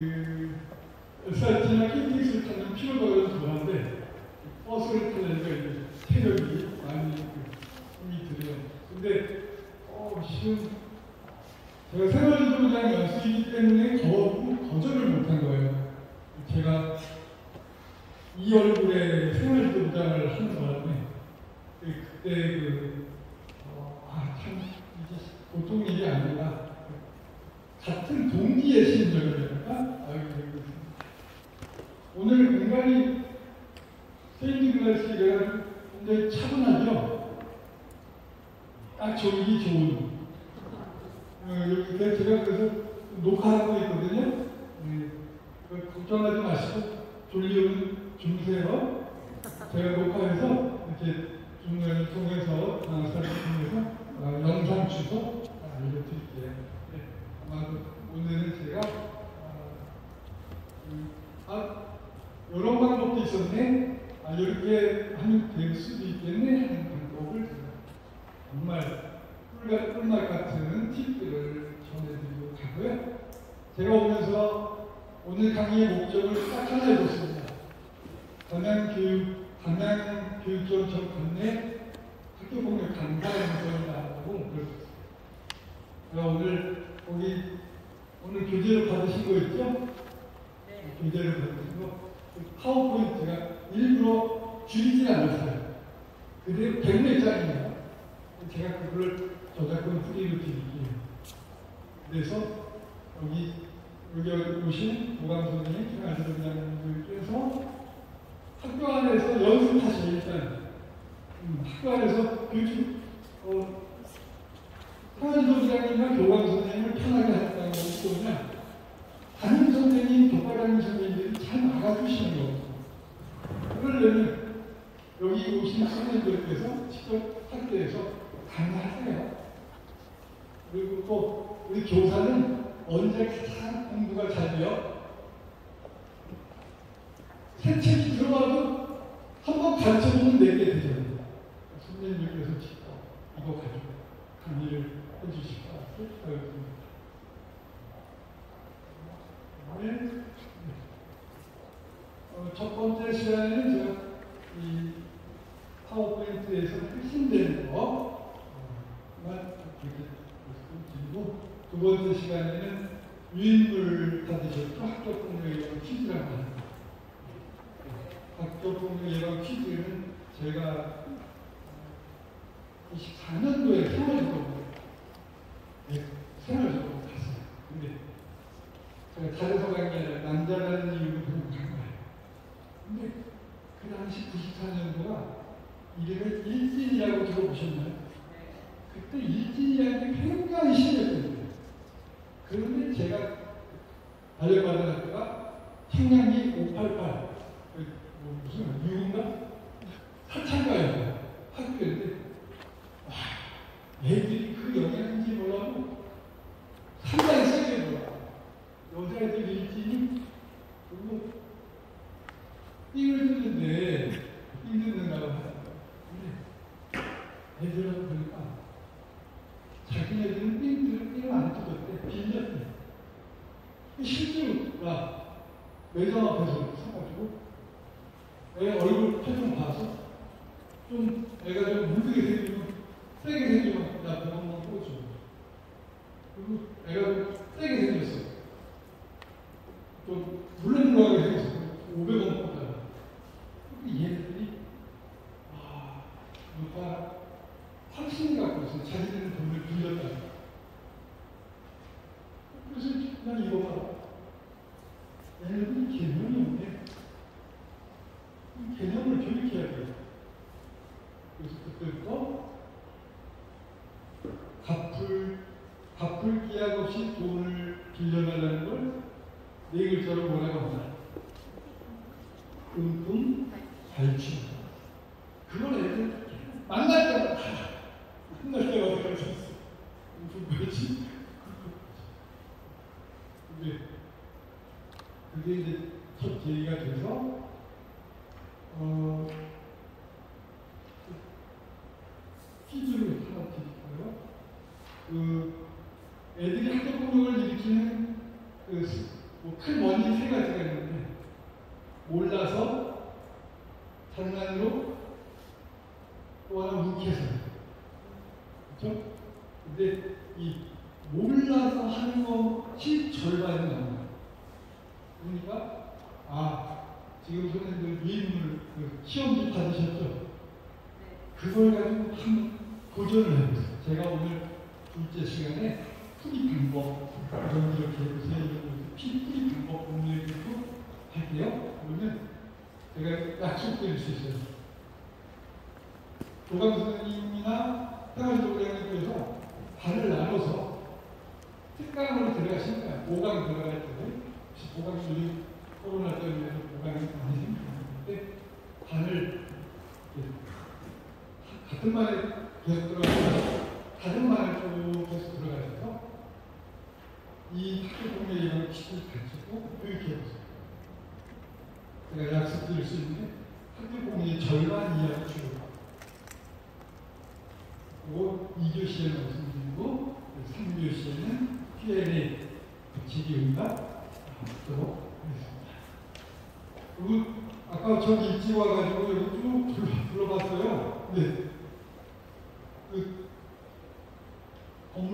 그 SRT나 KTX를 타는 피로가 좋아하는데 버스를 타려니까 이제 체력이 많이 그 힘이 들어요. 근데 어, 지금 제가 생활지도장 연수이기 때문에 거, 거절을 못한 거예요. 제가 이 얼굴에 생활지도장을 하는 바람에 그때 그, 어, 아, 참, 이게 보통 일이 아니라 같은 동기의 심정 을 할까? 오늘 공간이 세인트 글라스가 굉장히 차분하죠? 딱 졸기 좋은. 어, 여기 제가 그래서 녹화하고 있거든요. 네, 걱정하지 마시고 졸리면 주무세요. 제가 녹화해서 이렇게 중간을 통해서 강사를 통해서 어, 영상 주소 알려드릴게요. 네, 아마 오늘은 제가 아, 이런 방법도 있었네. 아, 이렇게 하면 될 수도 있겠네 하는 방법을 정말 꿀맛, 꿀맛 같은 팁들을 전해드리고 가고요. 제가 오면서 오늘 강의의 목적을 딱 하나 해봤습니다. 강양교육, 강양교육점 저 건네 학교폭력 강사연구원이라고 그랬었어요. 제가 오늘 거기 오늘 교재를 받으신 거 있죠? 네. 교재를 받으신 거. 그 파워포인트가 일부러 줄이지 않았어요. 그대로 100매짜리입니다. 제가 그걸 저작권 프리로 드릴게요. 그래서 여기 여기 오신 보강 선생님, 김아시 선생님들께서 학교 안에서 연습하시면 일단 음, 학교 안에서 교주 어, 하은 선생님이나 교감 선생님을 편하게 했다고 보면 담임 선생님, 교과담임 선생님들이 잘 막아주시는 거예요. 그러려면 여기 오신 선생님들께서 직접 학교에서 강의하세요. 그리고 또 우리 교사는 언제 가장 공부가 잘 돼요? 새 책이 들어와도 한 번 가르쳐보면 내게 되잖아요. 선생님들께서 직접 이거 가지고 강의를 것 같아요. 네. 어, 첫 번째 시간에는 제가 이 파워포인트에서 핵심되는 거만 드리고 두 번째 시간에는 유인물 받으셨죠? 학교 폭력 예방 퀴즈라고 합니다. 학교 폭력 예방 퀴즈는 제가 24년도에 생활적으로 네, 생활적으로 갔어요. 근데 제가 아니라 남자라는 이유로. 근데 그 당시 94년도가 이름을 일진이라고 들어보셨나요? 그때 일진이라는 게 굉장히 심했거든요. 그런데 제가 알려받은 학교가 청량리 588, 그뭐 무슨 유인가? 사창가예요. 학교인데, 와, 애들이 그 영향인지 몰라도 상당히 세게 돌아. 여자애들 일진이 그리고 삥을 듣는데 삥 듣는다고 하더라고요. 근데 애들하고 보니까 자기네들은 삥, 삥을 안 뜯었대. 빌렸대. 실제로 나 매점 앞에서 사가지고 애 얼굴 표정 봐서 좀 애가 좀 물들게 생기면 세게 생기면 나 병원만 꽂줘. 그리고 애가 세게 생겼어. 좀 물렁물렁하게 생겼어. 500원 뽑잖아. 얘네들이 아, 누가 확신이 갖고 있어. 자기들은 돈을 빌렸다. 그래서 난 이거 봐. 얘네들이 개념이 없네. 이 개념을 교육해야 돼. 그래서 그때부터 갚을, 갚을 기약 없이 돈을 빌려달라는 걸 네 글자로 합니다. 끔끔 발주. 그걸 애들 만날 때마다 그랬었어. 끔끔 발주. 근데 그게 이제 첫 계기가 돼서 어, 퀴즈를 하나 드릴까요? 그 애들이 학교 폭력을 일으키는 그 뭐큰 원인 세 가지가 있는데 몰라서 장난으로 또 하나 묵혀서 그렇죠? 근데 이 몰라서 하는 것이 절반이 나옵니다. 그러니까 아 지금 선생님들 미문을 그 시험지 받으셨죠? 그걸 가지고 한 도전을 해보세요. 제가 오늘 둘째 시간에 풀이 방법 이런 이렇게 해보세요. 이런 풀이 방법 공유해주고 할게요. 그러면 제가 약속드릴 수 있어요. 교감 선생님이나 생활도장님께서 발을 나눠서 특강으로 들어가신 거야. 5강 들어갈 때 혹시 5강이 코로나 때문에 5강이 많이 생겼는데 발을 같은 말에 계속 들어가서 다른 말을 또 계속 들어가셔서 이 공부에 이런 퀴즈를 가지고 이렇게 해보세요. 제가 약속드릴 수 있는데 학교 공부의 절반 이하로 줄여요. 그리고 2교시에 말씀드리고 3교시에는 Q&A 질의 응답 하도록 하겠습니다. 그리고 아까 저기 일찍 와가지고 여기 쭉 둘러, 둘러봤어요. 네. 그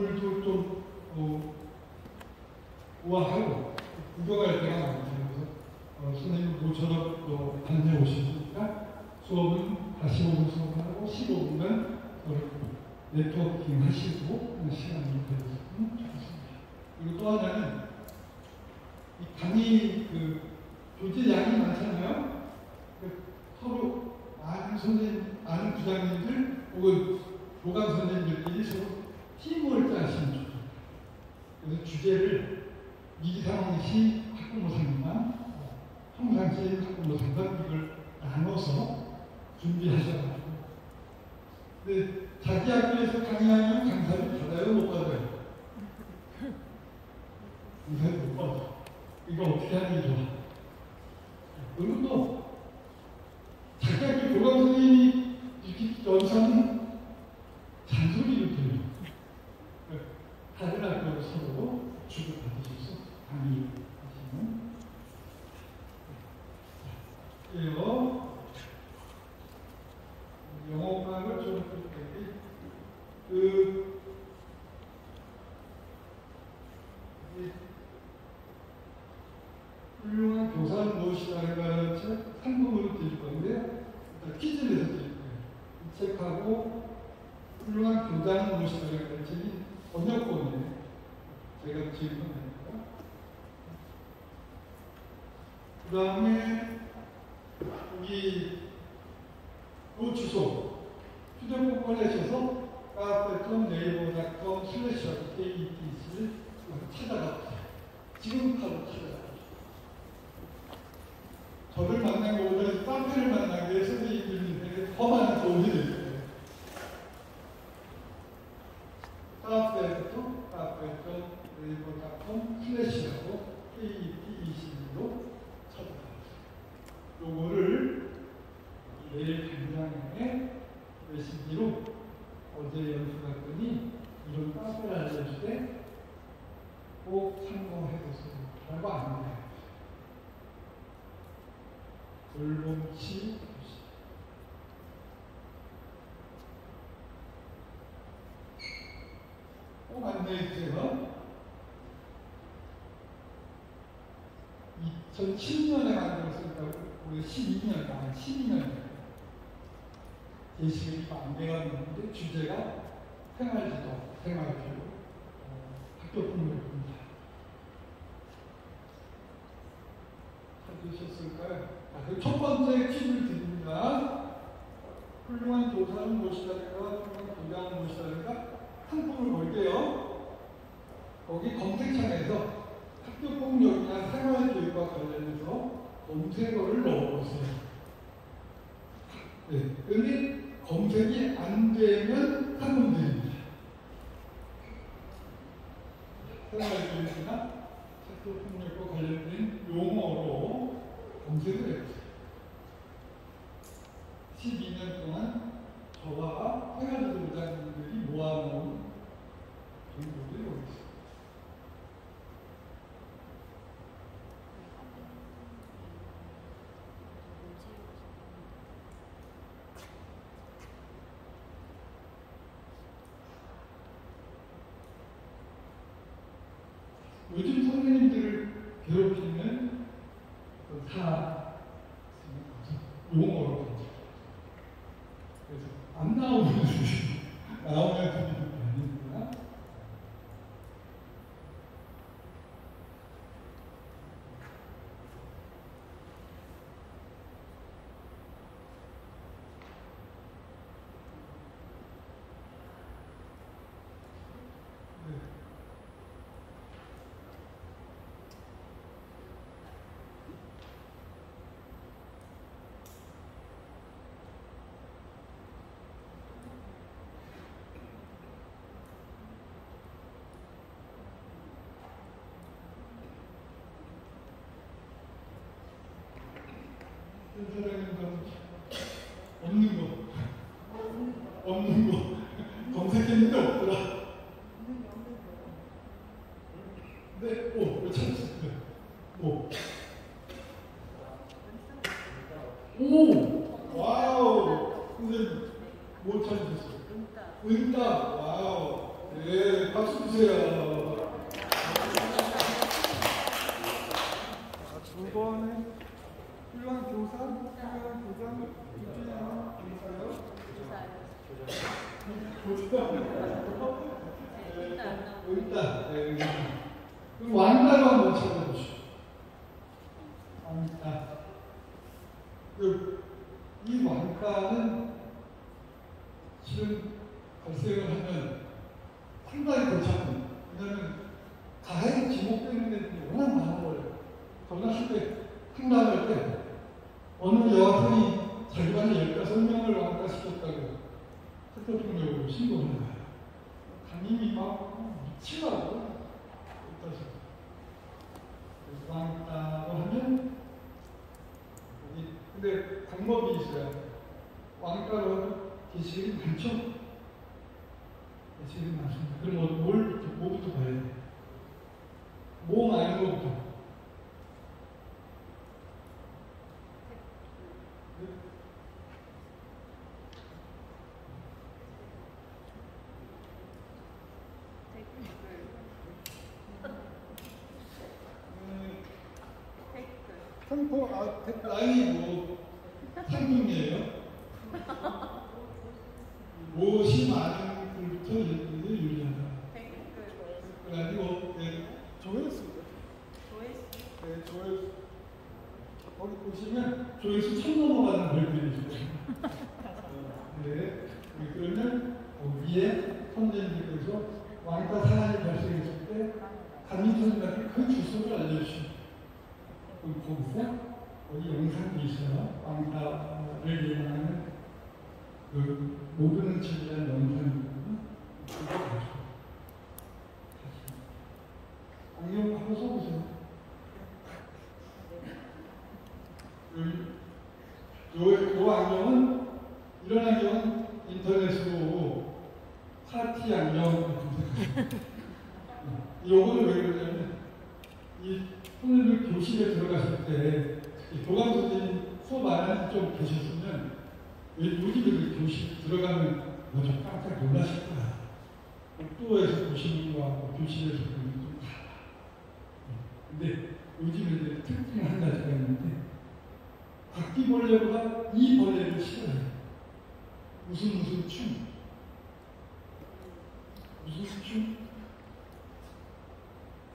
건물도 좀 어, 우아하고 구경할 때가. 그래서 어, 선생님 모처럼 또 다녀오셨으니까 수업은 다시 오는 수업하고 15분간 네트워킹 하시고 시간이 되었으면 좋겠습니다. 그리고 또 하나는 이 강의 그 교재 양이 많잖아요. 그 서로 아는 선생님, 아는 부장님들 혹은 교감 선생님들끼리 서로 팀을 짜시면 좋죠. 주제를 이상시 학부모 상담, 평상시 학부모 상담 이걸 나눠서 준비하셔가지고 근데 자기 학교에서 강의하면 강사를 받아요? 못 받아요? 강사를 못 받아. 이거 어떻게 하는 게 좋아? 그리고 또 자기 학교 교감 선생님이 이렇게 연사는 잔소리를 들려요. 다른 학교 서로 주고받으셔서 강의하시는 그래요. 영어과를 좀 그, 훌륭한 교사는 무엇이라는 것을 상품으로 드릴 건데요. 일단 퀴즈를 내서 드릴 거예요. 이 책하고 훌륭한 교장은 무엇이라는 걸 책이 번역본이에요. 제가 지은 겁니다. 그 다음에 여기 그 주소 휴대폰 꺼내셔서 카페 점 네이버 닷컴 슬래시 KETC를 찾아가 보세요. 지금 바로 찾아가 저를 만난 것보다 카페를 만나기 위해 선생님들에게 더 많은 도움이 될 거예요. 카페부터 카페컴 네이버닷컴 슬래시하고 KET21로 찾아가 보세요. 요거를 내일 당장에 메시지로 어제 연습했더니 이런 카페를 알려줄 때꼭 참고해보세요. 라고 안내해요. 돌봄치 꼭 안내해주세요. 2007년에 만들었으니까 우리 12년, 아 12년 예식이 만개가 넘는데 주제가 생활지도, 생활교육, 어, 학교 폭력입니다. 찾으셨을까요? 자, 그첫 번째 퀴즈를 드립니다. 훌륭한 교사는 무엇이다니까, 훌륭한 교장은 무엇이다니까 상품을 볼게요. 거기 검색창에서 학교 폭력이나 생활교육과 관련해서 검색어를 넣어보세요. 네. 근데 검색이 안 되면 한문 드립니다. 생활교육이나 학교 폭력과 관련된 용어로 검색을 해보세요. 12년 동안 저와 생활교육자님들이 모아놓은 정보들이 어디 있습니다. 용어로 그래서 안 나오면 나오면 드리는 게 아니구나. 네. 이사람은 좀 없는 거, 없는 거 검색했는데 없더라. 네, 오, 찾았어요. 오, 오, wow. 근데 못 찾으셨어요. 은따, wow. 네, 박수 주세요. 아, 두 번은 훌륭한 교사, 훌륭한 교장, 이준영 교사요. 은따, 네, 그럼 왕따로 한번 찾아보시오. 왕따. 그, 이 왕따는 실은 발생을 하면 상당히 골치아픈 왜냐하면 가해 지목되는 애들이 워낙 많아버려요. 저는 한때 상담할 때 어느 여학생이 자기 반에 15명을 왕따시켰다고 학교통역으로 신고하는 거예요. 담임이 막 미치라고 그래서 왕따고 하면 여기 근데 방법이 있어요. 왕따로 계시는 많죠? 계시는 많습니다. 그럼 뭐, 뭘부터, 뭐부터 봐야 돼? 뭐 아닌 것부터. 음, 아, 대- 라인이 뭐 상품이에요? 무엇이 많은 글부터 이렇게 유리하다. 그래가지고 네, 조회수. 네, 조회수. 거기 보시면 조회수 천 넘어가는 글들이 있어요. 네, 네, 그러면 거기에 선생님께서 왕따 사안이 발생했을 때 담임 선생님한테 그 주소를 알려주시고 거기 거기서 거기 영상도 있어요. 왕따를 예방하는 그 모르는 집이라는 영상이거든요. 그거 보시고 안경 한번 써보세요. 요, 요, 요 안경은 이런 안경은 인터넷으로 파티 안경 요거는 왜 그러냐면 이 선생님들 교실에 들어가실 때 교감 선생님 수업 좀 계셨으면 왜 요즘에 교실 들어가면 먼저 깜짝 놀라실 거야. 복도에서 보시는 거하고 교실에서 보는 게좀 달라. 근데 요즘에 특징 한 가지가 있는데 바퀴벌레보다 이 벌레를 싫어해요. 무슨 무슨 춤. 무슨 춤?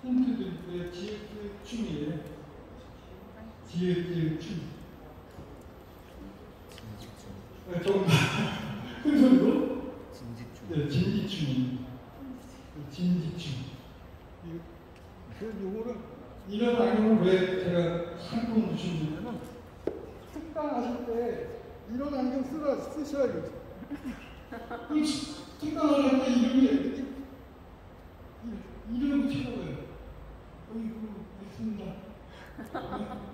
있고요. 지읒 춤이에요. 지읒 춤. 네, 정답. 큰 소리로? 네, 진지춤. 진지춤. 이- 그 요거를 이런 안경을 왜 제가 상품 주시냐면 특강하실 때 이런 안경 쓰라, 쓰셔야겠죠. 특강을 할때 이름이 애들이 이- 이름을 찾아봐요. 어이구, 있습니다.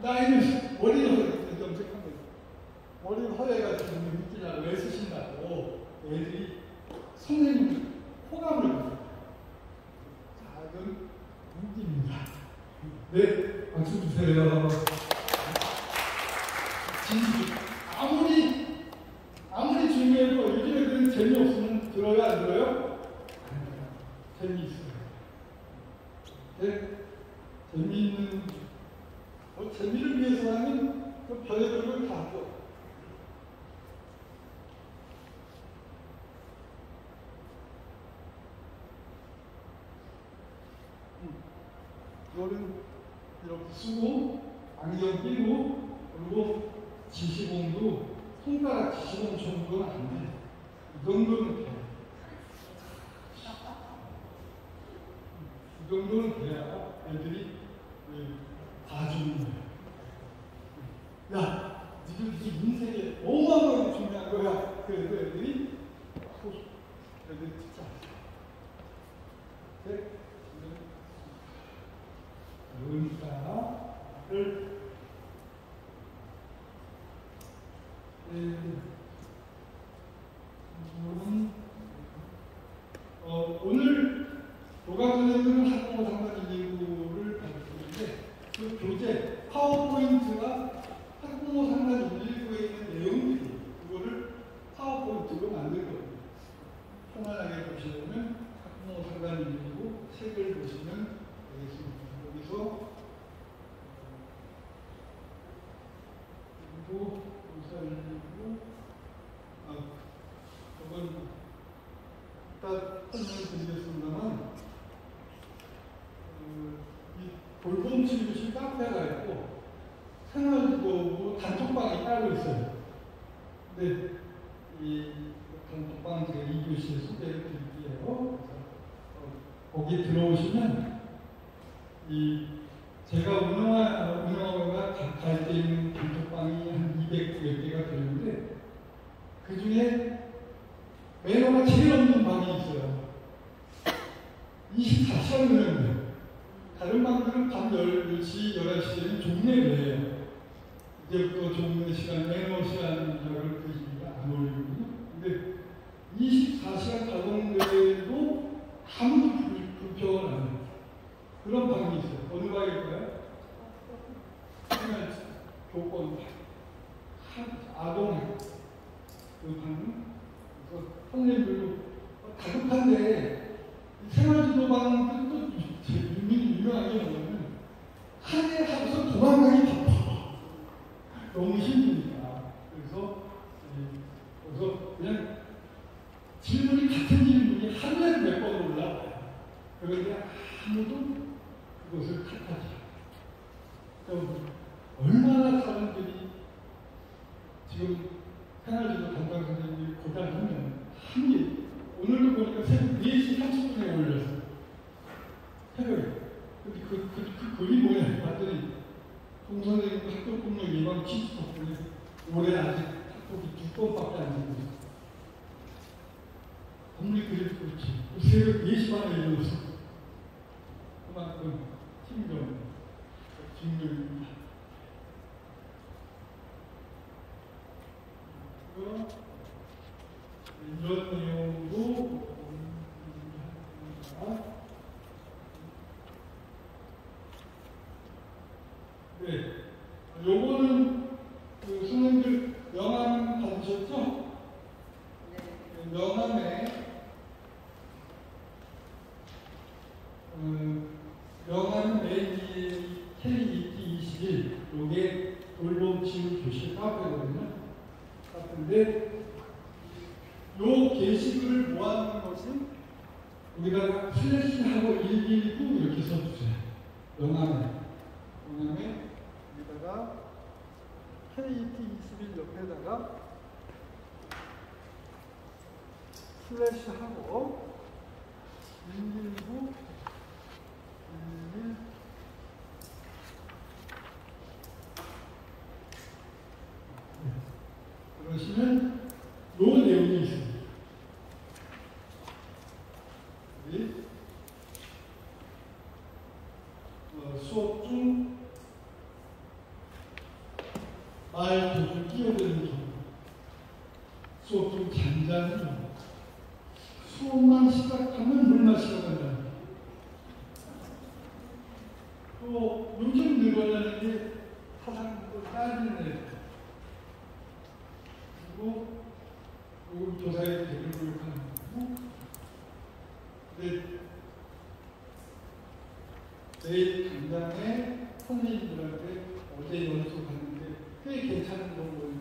나이는 머리를 염색한 거예요. 머리를 허해가지고 느끼냐고 왜 쓰신다고 애들이 선생님 호감을 받아요. 작은 무기입니다. 네, 박수 주세요. 진지. 아무리, 아무리 중요해도 요즘 애들은 재미없으면 들어요, 안 들어요? 재미있어요. 네? 재미있는, 뭐 재미를 위해서 하는 그 별의별 걸다 하죠. 이거는 이렇게 쓰고 안경 끼고 그리고 지시봉도 손가락 지시봉 정도는 안 돼. 이 정도는 돼. 이 정도는 돼야 애들이 그, 봐주는 거야. 야, 니들 네 인생에 어마어마하게 중요한 거야. 그래서 애들이 하고 싶어. 애들이 진짜. 네? 그러니까를 음, 어, 오늘 교감 선생님은 학부모 상관 119를 가르치는데 그 교재 파워포인트가 학부모 상관 119에 있는 내용들이 그거를 파워포인트로 만든 거예요. 편안하게 보시려면 학부모 상관 119 책을 보시면 되겠습니다. 여기서 그리고 교사일고 아 저건 이따 설명드리겠습니다만 어, 이 돌봄치료실 카페가 있고 생활지도부 단톡방이 따로 있어요. 근데 이 단톡방 제가 2교시에 소개를 드릴게요. 그래서 어, 거기 들어오시면 이 제가 운영하, 운영하가 갈 때 있는 단톡방이 한 200몇 개가 되는데 그 중에 매너가 제일 없는 방이 있어요. 24시간 운영돼요. 다른 방들은 밤 10시, 11시에는 종례를 해요. 이제부터 종례 시간, 매너 시간이라고 그 얘기가 안 올리거든요. 근데 24시간 가동돼도 아무도 불- 불평을 안 해요. 그런 방이 있어요. 어느 방일까요? 교권 아동 그 방은 그래서 선생님들도 다급한데 생활지도방은 또 유명하게 하루에 하고서 도망가기 바빠. 너무 힘드니까. 그래서 이- 그래서 그냥 질문이 같은 질문이 하루에 몇 번 올라와요. 그런데 아무도 그것을 탓하지 않아요. 얼마나 사람들이 지금 생활지도 담당 선생님이 고단하면 한 일 오늘도 보니까 새벽 4시 30분에 올렸어요. 6등 폭력 2번 키스 폭력 올해 아직 폭이 2번밖에 안 됩니다. 국립 그립 그렇지. 새벽 4시 반에 일어나서 치유 교실 카페거든요. 카페인데 요 게시글을 모아놓은 것은 우리가 슬래시하고 119 이렇게 써주세요. 명함에. 명함에 여기다가 KET21 옆에다가 슬래시하고 119 11 그러시면 요 내용이 있습니다. 우리 어, 수업 중 말 도중 끼어드는 경우, 경우, 수업만 시작하면 물 마시러 간다는 거. 또 요즘 늘어나는 게 따지는 애들. 그리고 요금 조사에 대를 교육하는 거고 근데 내일 당장에 선생님들한테 어제 연수 갔는데 꽤 괜찮은 정보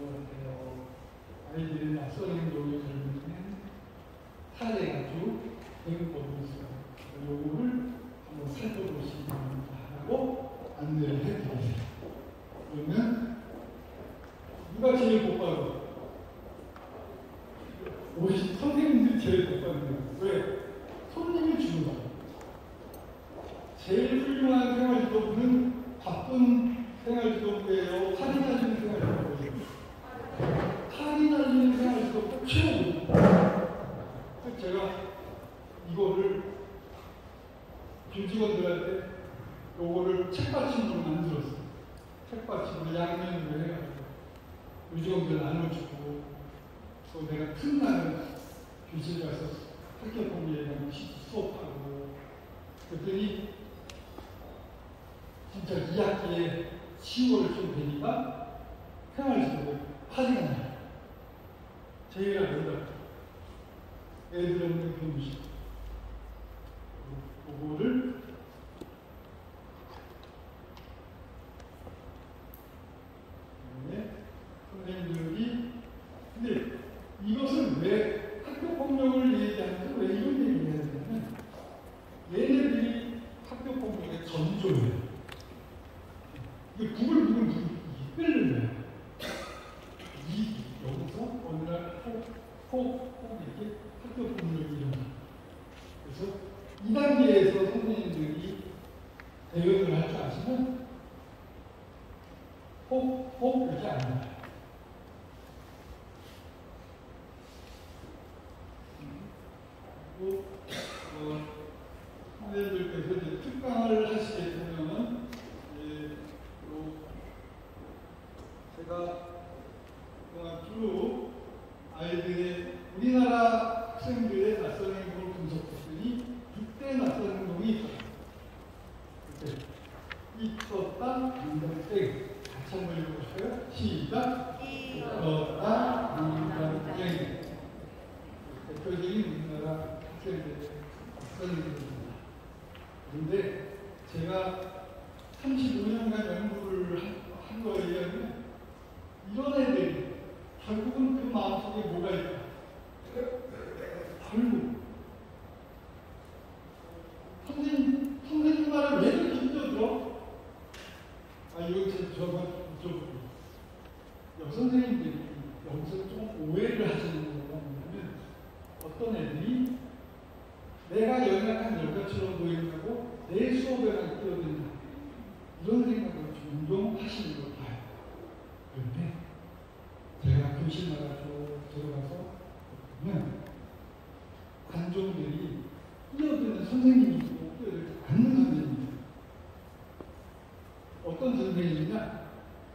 어떤 선생님이냐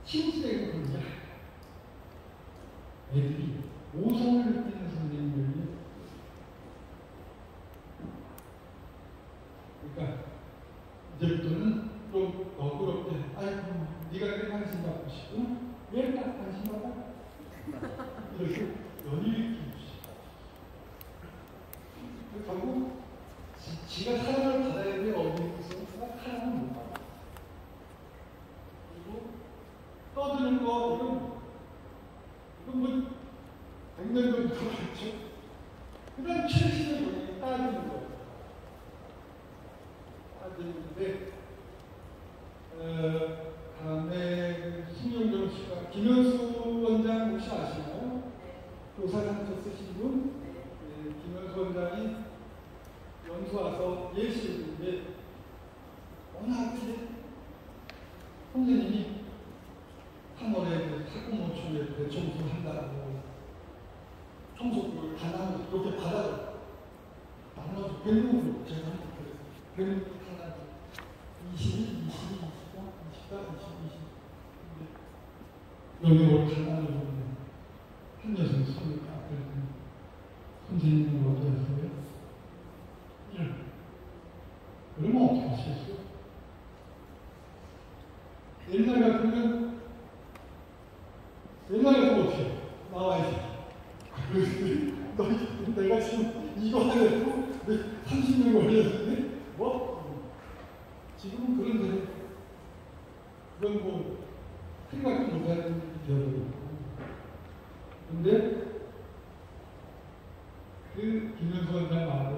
신수에게 그러냐 애들이 오성을 교장이 연수 와서 예시를 듣는데 어느 학기에 선생님이 3월에 학부모총회 대청소 한다고 청소를 달라고 이렇게 받아요. 나눠서 백목으로 제가 한거예요 백목 하나 21, 22, 23, 24, 25, 26. 여기 뭐 올 인간 되어버리고 근데 그 김현수가 잘 말하는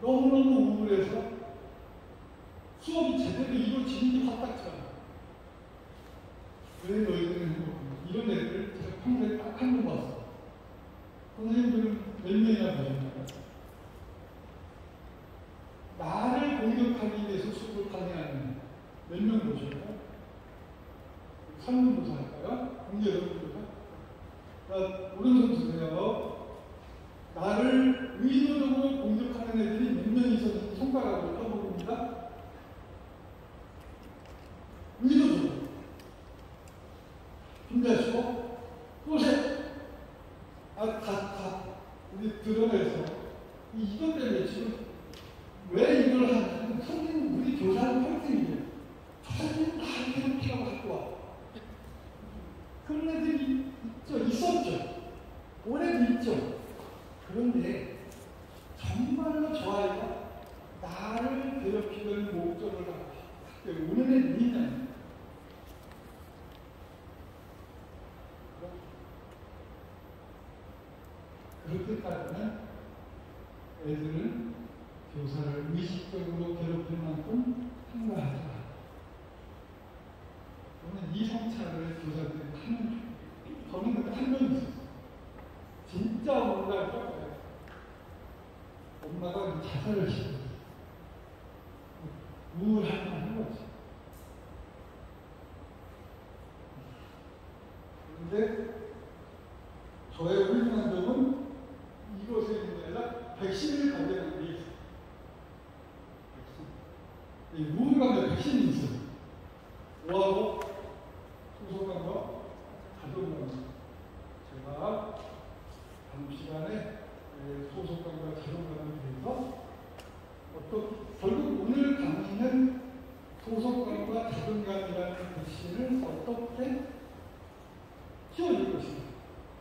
너무너무 우울해서 수업이 제대로 이루어지는 게 화딱지야. 왜 너희들은 행복한 이런 애들을 제가 평소에 딱한번 봤어. 선생님들은 몇 명이나 되요 그런 애들이 있죠. 있었죠. 올해도 있죠. 그런데 이 무언가의 핵심이 있어요. 뭐하고? 소속감과 자존감입 제가 다음 시간에 예, 소속감과 자존감에 대해서 어떤, 결국 오늘 강의는 소속감과 자존감이라는 글씨를 어떻게 키워줄 것인가.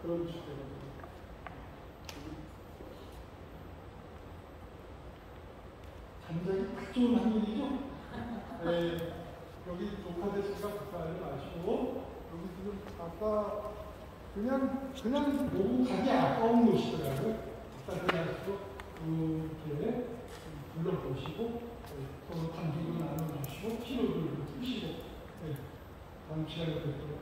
그런 주제입니다. 굉장히 딱 좋은 환경이 그냥 너무 가기 아까운 곳이더라고요. 갖다 대가지고 이렇게 불러보시고 그 서로 그 관계도 나눠주시고 피로도 푸시고 네, 다음 시간에 뵙도록